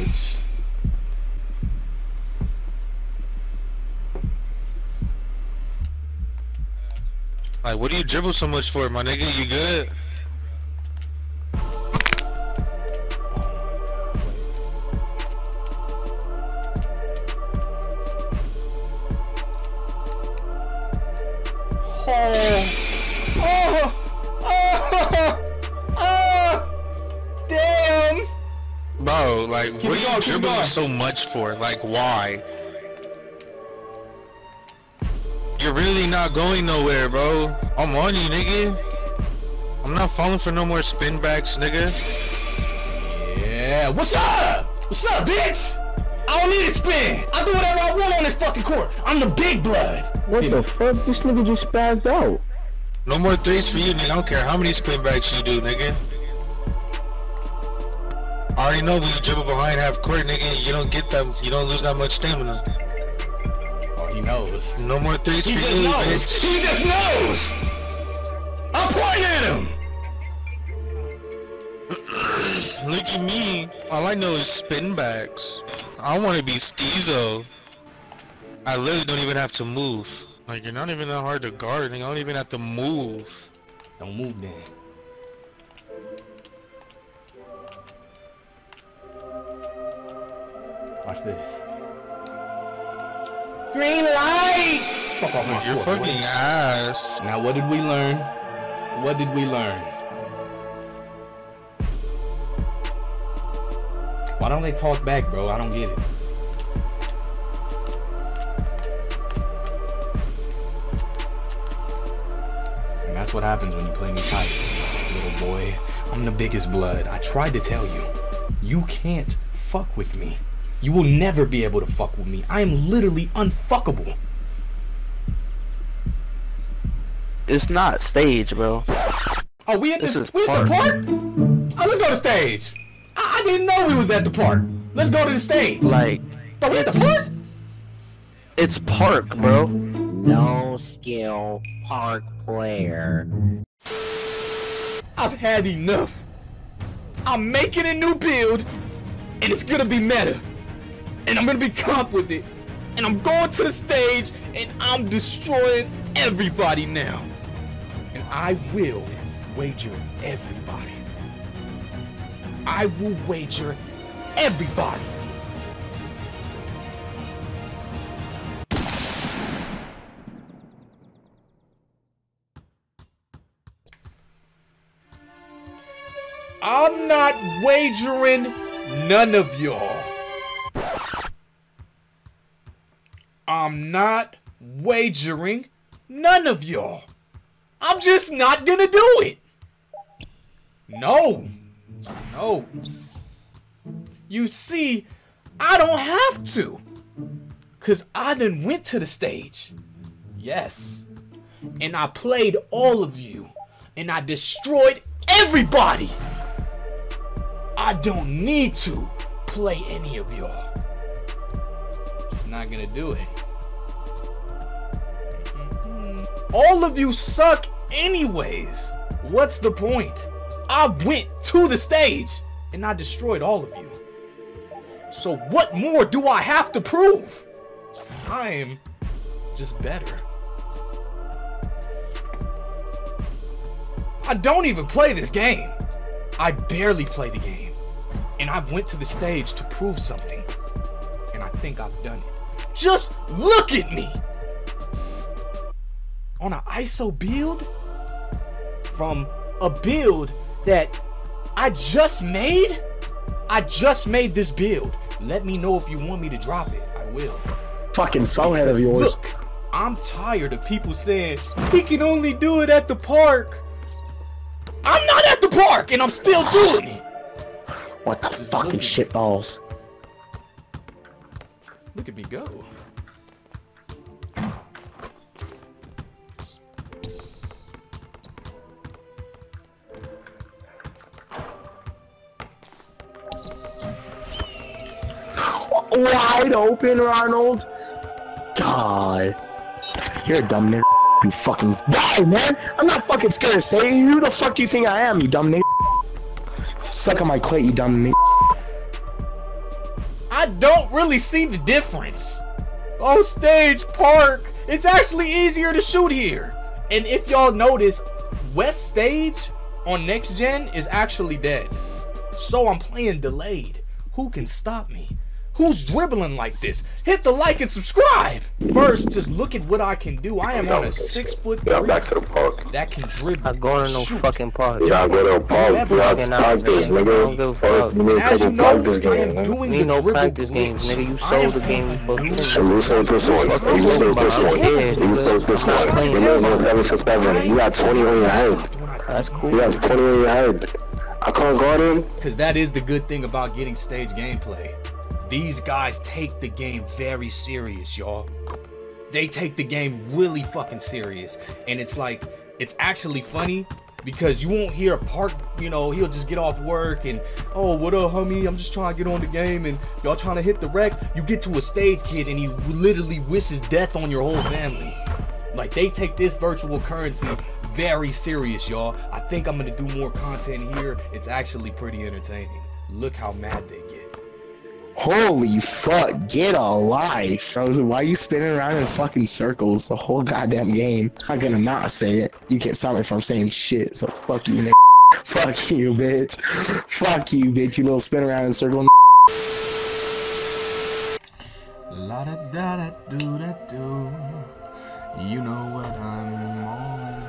Bitch. Like, what do you dribble so much for, my nigga? You good? Like, Keep what it are going, you dribbling going. so much for? Like, why? You're really not going nowhere, bro. I'm on you, nigga. I'm not falling for no more spin backs, nigga. Yeah. What's up? What's up, bitch? I don't need to spin. I do whatever I want on this fucking court. I'm the big blood. What the fuck? This nigga just spazzed out. No more threes for you, nigga. I don't care how many spin backs you do, nigga. I already know when you dribble behind half court, nigga, you don't get that, you don't lose that much stamina. Oh, he knows. No more threes He for just you, knows. bitch. He just knows. I point at him. Look at me. All I know is spin backs. I want to be Steezo. I literally don't even have to move. Like, you're not even that hard to guard, nigga. I don't even have to move. Don't move then. Watch this. Green light! Fuck off my You're court, fucking boy. ass. Now what did we learn? What did we learn? Why don't they talk back, bro? I don't get it. And that's what happens when you play me tight, little boy. I'm the biggest blood. I tried to tell you. You can't fuck with me. You will never be able to fuck with me. I am literally unfuckable. It's not stage, bro. Oh, we at This the is we at the park. park? Oh, let's go to stage. I, I didn't know we was at the park. Let's go to the stage. Like, But we at the park? it's park, bro. No skill park player. I've had enough. I'm making a new build, and it's gonna be meta. And I'm gonna be comp with it. And I'm going to the stage, and I'm destroying everybody now. And I will wager everybody. I will wager everybody. I'm not wagering none of y'all. I'm not wagering none of y'all. I'm just not gonna do it. No. No. You see, I don't have to. Cause I done went to the stage. Yes. And I played all of you. And I destroyed everybody. I don't need to play any of y'all. Just not gonna do it. All of you suck anyways. What's the point? I went to the stage and I destroyed all of you. So what more do I have to prove? I am just better. I don't even play this game. I barely play the game. And I went to the stage to prove something. And I think I've done it. Just look at me! On an ISO build? From a build that I just made? I just made this build. Let me know if you want me to drop it. I will. Fucking phone head of yours. Look, I'm tired of people saying he can only do it at the park. I'm not at the park and I'm still doing it. What the Just fucking shit balls? Look at me go. Wide open, Ronald. God, you're a dumb nigga. You fucking die, man. I'm not fucking scared to say. Who the fuck do you think I am, you dumb nigga? Suck on my clit, you dumb nigga. I don't really see the difference. Oh, stage park. It's actually easier to shoot here. And if y'all notice, West Stage on next gen is actually dead. So I'm playing delayed. Who can stop me? Who's dribbling like this? Hit the like and subscribe. First, just look at what I can do. I am on a six foot Yeah, three back to the park. that can dribble. I go to no shoot. fucking park. Yeah, I go to the park. Never We have fucking to out, practice, man. Don't give a nigga. fuck. First, you need a As you couple know, practice I games, am man. doing Need the no dribble practice blitz. games, nigga. You sold the game on a before new you And you take this one. You you take this one. you take this one. You lose one seven for seven. You got 20 on your head. That's cool. You got 20 on your head. I can't guard him. Because that is the good thing about getting stage gameplay. These guys take the game very serious, y'all. They take the game really fucking serious. And it's like, it's actually funny because you won't hear a Park, you know, he'll just get off work and, oh, what up, homie? I'm just trying to get on the game and y'all trying to hit the Rec. You get to a stage kid and he literally wishes death on your whole family. Like they take this virtual currency very serious, y'all. I think I'm gonna do more content here. It's actually pretty entertaining. Look how mad they get. Holy fuck, get a life. I was like, why you spinning around in fucking circles the whole goddamn game? I'm gonna not say it. You can't stop me from saying shit, so fuck you, nigga. Fuck you, bitch. Fuck you, bitch, you little spin around in circle. La da da da do da do. You know what I'm on.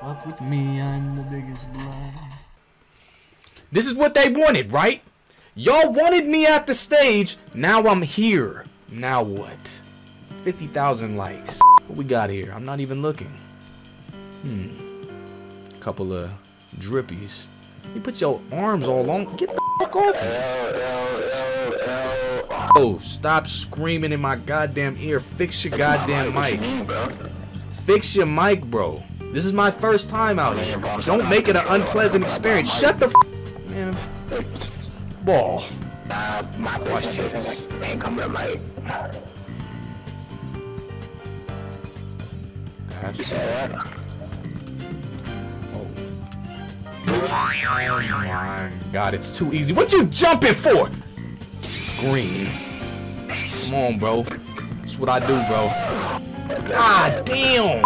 Fuck with me, I'm the biggest blood. This is what they wanted, right? Y'all wanted me at the stage. Now I'm here. Now what? 50,000 likes. What we got here? I'm not even looking. Hmm. Couple of drippies. You put your arms all on. Get the fuck off me. Oh, stop screaming in my goddamn ear. Fix your goddamn mic. Fix your mic, bro. This is my first time out here. Don't make it an unpleasant experience. Shut the f- man. Ball. Watch this. Ain't coming right. That's Oh. Oh my god, it's too easy. What you jumping for? Green. Come on, bro. That's what I do, bro. God damn.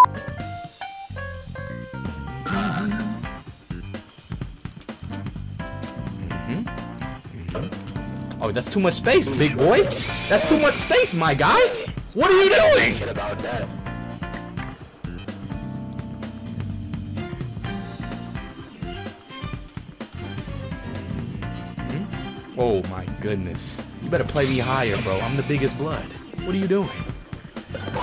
Oh, that's too much space, big boy. That's too much space, my guy. What are you doing? Hmm? Oh my goodness. You better play me higher, bro. I'm the biggest blood. What are you doing? Come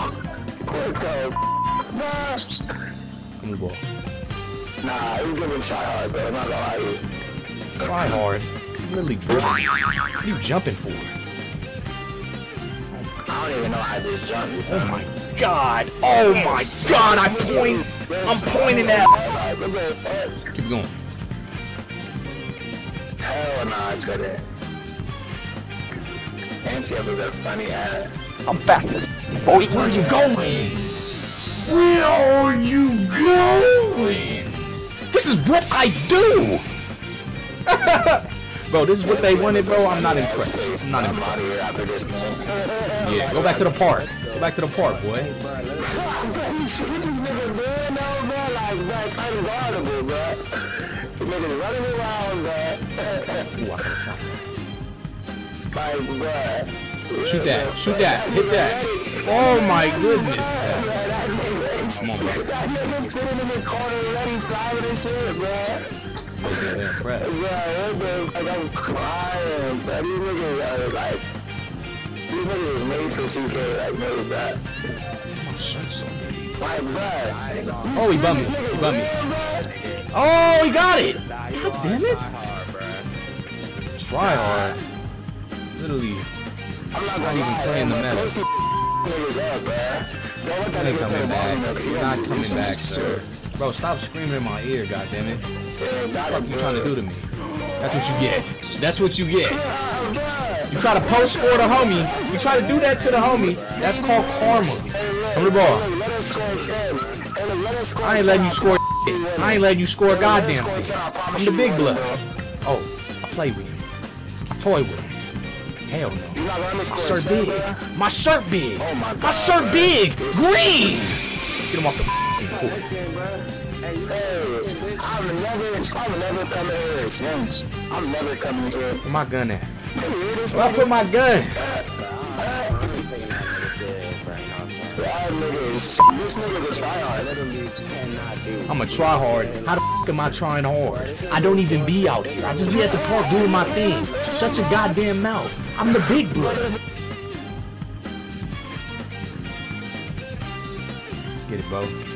on, ball. Nah, he's giving try hard, bro. I'm not gonna lie to you. Try hard. You literally dribbling. What are you jumping for? I don't even know how this jump is. Oh my god. Oh my god. I point. I'm pointing at. Keep going. Hell nah, I couldn't. MTF is a funny ass. I'm fast. Boy, where are you going? Where are you going? This is what I do. Bro, this is what they wanted, bro. I'm not impressed. I'm not impressed. Yeah, go back to the park. Go back to the park, boy. Shoot that. Shoot that. Hit that. Oh my goodness. Come on, bro. That nigga sitting in the corner ready firing and shit, bro. They're impressed. Bro, what the? I'm crying, bro. These niggas are like, these nigga was made for 2K, like, no, that. My shirt's so big. Like, bruh. Oh, he bumped me. He bumped me. Oh, he got it. God damn it. Try hard. Literally, I'm not not even lie, playing the man, meta. those up, bruh. Don't let that He ain't nigga coming back. ball, man, 'cause He's not coming back, sir. Bro, stop screaming in my ear, goddammit. What it, you trying to do to me? That's what you get. That's what you get. You try to post score the homie. You try to do that to the homie. That's called karma. Come the ball. Hey, let us score 10. Hey, look, let us score I ain't letting you 10. score. I ain't letting you score goddamn thing. I'm the big blood. Oh, I play with him. I toy with him. Hell no. My shirt big. My shirt big. My shirt big. Green. Get him off the I'm never, I'm never coming here. I'm never coming here. Where my gun this Where I put my gun? I'm a try hard. How the f am I trying hard? I don't even be out here. I just be at the park doing my thing. Shut your goddamn mouth. I'm the big blood. Let's get it, bro.